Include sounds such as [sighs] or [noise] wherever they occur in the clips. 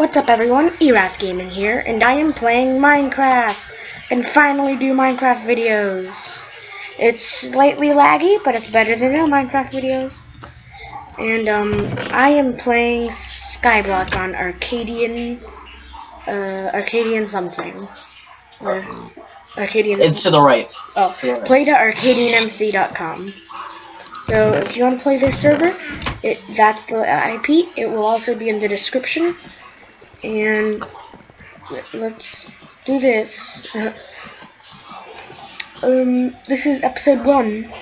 What's up everyone, Erath Gaming here, and I am playing Minecraft, and finally do Minecraft videos. It's slightly laggy, but it's better than no Minecraft videos. And um, I am playing Skyblock on Arcadian, uh, Arcadian something. Or Arcadian... It's to the right. Oh, to the right. play.arcadianmc.com. So if you want to play this server, it that's the IP. It will also be in the description. And let's do this. um, this is episode one,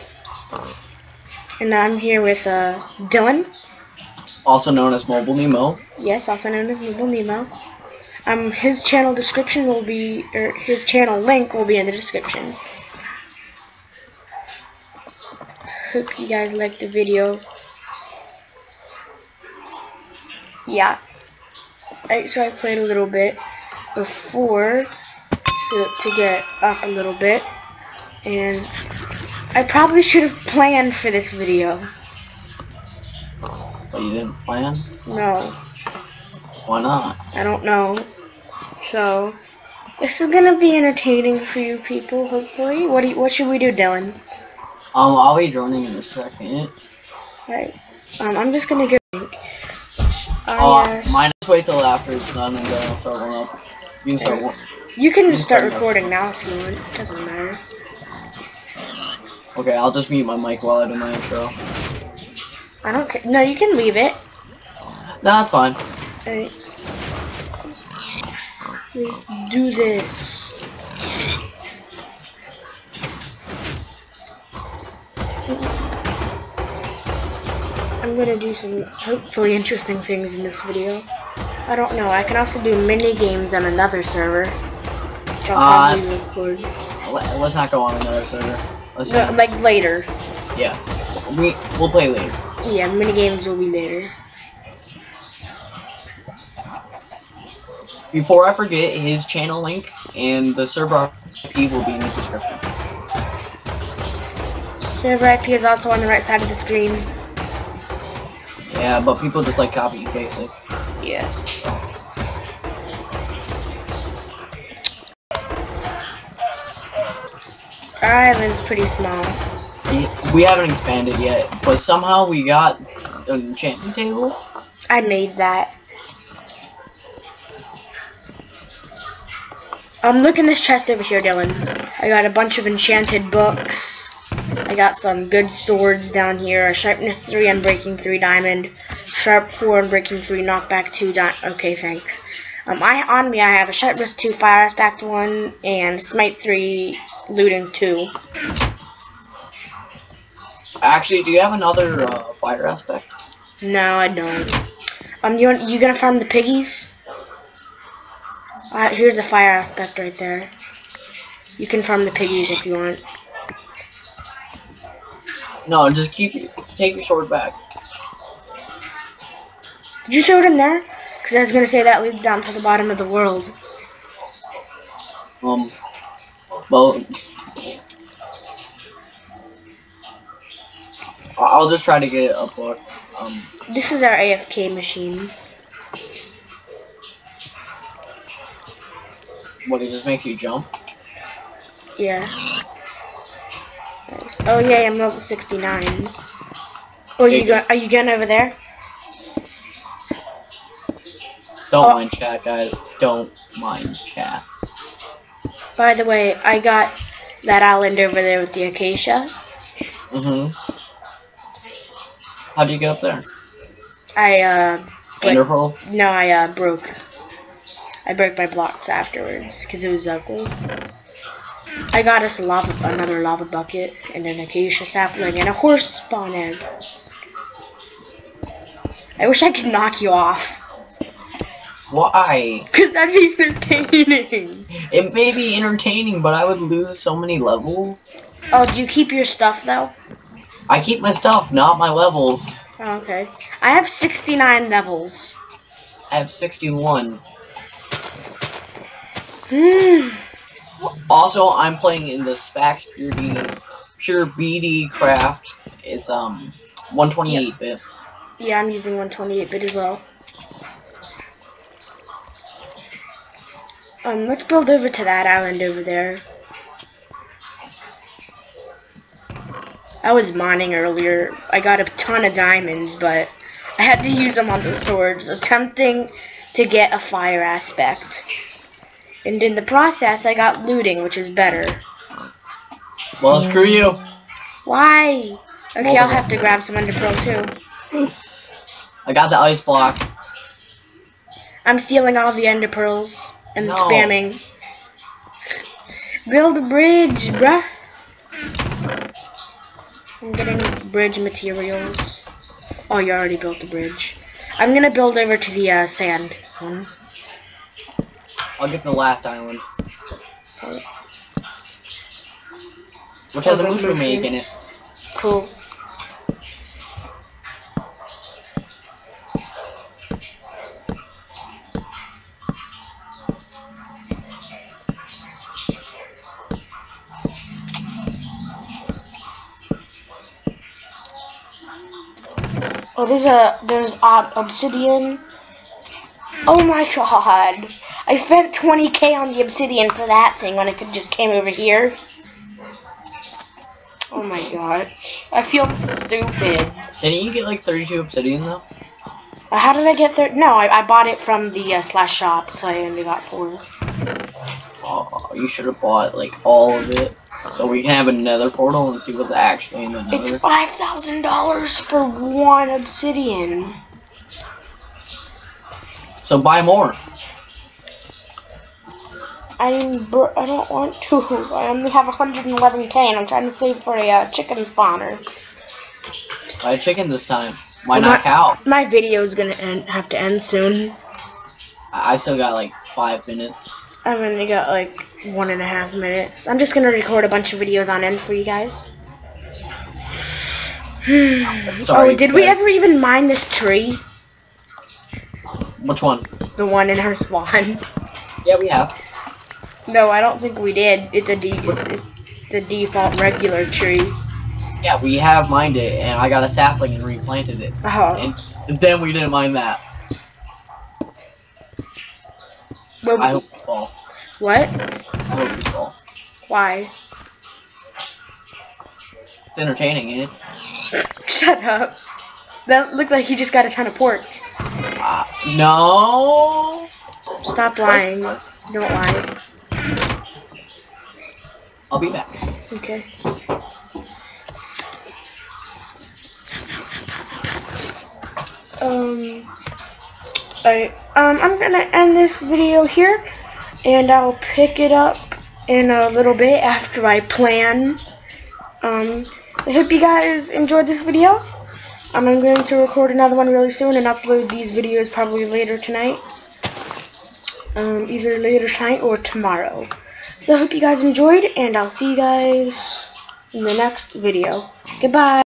and I'm here with uh, Dylan. Also known as Mobile Nemo. Yes, also known as Mobile Nemo. Um, his channel description will be, or his channel link will be in the description. Hope you guys liked the video. Yeah. I, so I played a little bit before so to get up a little bit. And I probably should have planned for this video. But you didn't plan? No, Why not? I don't know. So this is gonna be entertaining for you people, hopefully. What do you, what should we do, Dylan? Um, I'll be joining in a second. Right. Um, I'm just gonna go. Oh, IS. mine just wait till after it's done and then I'll start one up. You can start one. You can You start can- recording now if you want. It doesn't matter. Okay, I'll just mute my mic while I do my intro. I don't care. No, you can leave it. No, that's fine. Alright. Let's do this. Gonna do some hopefully interesting things in this video. I don't know. I can also do mini games on another server. Which I'll Uh, probably record. Let, let's not go on another server. Let's No, like later. yeah, we we'll play later. Yeah, mini games will be later. Before I forget, his channel link and the server IP will be in the description. Server IP is also on the right side of the screen. Yeah, but people just like copy and paste it. Yeah. Our island's pretty small. We, haven't expanded yet, but somehow we got an enchantment table. I made that. Um, look in this chest over here, Dylan. I got a bunch of enchanted books. I got some good swords down here. A sharpness 3 unbreaking 3 diamond. Sharp 4 unbreaking 3 knockback 2 di- Okay, thanks. Um, I on me I have a sharpness 2 fire aspect 1 and smite 3 looting 2. Actually, do you have another uh, fire aspect? No, I don't. Um, you you gonna farm the piggies? Uh, here's a fire aspect right there. You can farm the piggies if you want. No, just keep take your sword back. Did you throw it in there? Because I was gonna say that leads down to the bottom of the world. Um, well, I- I'll just try to get a book. Um, This is our AFK machine. what it just makes you jump. Yeah. Nice. Oh yeah, I'm level 69. Oh, you go? Are you going over there? Don't Oh. mind chat, guys. Don't mind chat. By the way, I got that island over there with the acacia. Mhm. How do you get up there? I uh, pearl. no, I uh broke. I broke my blocks afterwards because it was ugly. I got us a lava, another lava bucket, and an acacia sapling, and a horse spawn egg. I wish I could knock you off, Why? cause that'd be entertaining. It may be entertaining, but I would lose so many levels. Oh, do you keep your stuff though? I keep my stuff, not my levels. Oh, okay. I have 69 levels. I have 61. Hmm. Also, I'm playing in the Spax Pure BD, Pure BD Craft. It's um 128 bit. Yeah, I'm using 128 bit as well. Um, let's build over to that island over there. I was mining earlier. I got a ton of diamonds, but I had to use them on the swords, attempting to get a fire aspect. And in the process, I got looting, which is better. Well, screw you. Why? Okay, I'll have to grab some ender pearl too. I got the ice block. I'm stealing all the ender pearls and No. spamming. Build a bridge, bruh. I'm getting bridge materials. Oh, you already built the bridge. I'm gonna build over to the uh, sand one. I'll get the last island. Which has a mushroom egg in it. Cool. Oh, there's a there's ob obsidian. Oh my god! I spent 20k on the obsidian for that thing when I could just came over here. Oh my god. I feel stupid. Didn't you get like 32 obsidian though? Uh, How did I get there? No, I, I bought it from the uh, slash shop, so I only got four. Oh, you should have bought like all of it. So we can have another portal and see what's actually in the nether. It's five thousand dollars for one obsidian. So buy more. I'm br- I don't want to. I only have 111k, and I'm trying to save for a uh, chicken spawner. Buy a chicken this time. Why Well, not cow? My video is gonna end, have to end soon. I I still got like five minutes. I've only got like one and a half minutes. I'm just gonna record a bunch of videos on end for you guys. [sighs] Sorry, oh, did we ever even mine this tree? Which one? The one in her spawn. Yeah, we have. No, I don't think we did. It's a it's, it's a default regular tree. Yeah, we have mined it, and I got a sapling and replanted it. Oh, And then we didn't mine that. well, I hope we fall. what? I hope we fall. Why? It's entertaining, ain't it? [laughs] Shut up. That looks like he just got a ton of pork. Uh, no. Stop lying. Don't lie. I'll be back. Okay. Um. Alright. Um. I'm gonna end this video here, and I'll pick it up in a little bit after I plan. Um. So I hope you guys enjoyed this video. Um, I'm going to record another one really soon and upload these videos probably later tonight. Um, either later tonight or tomorrow. So I hope you guys enjoyed, and I'll see you guys in the next video. Goodbye.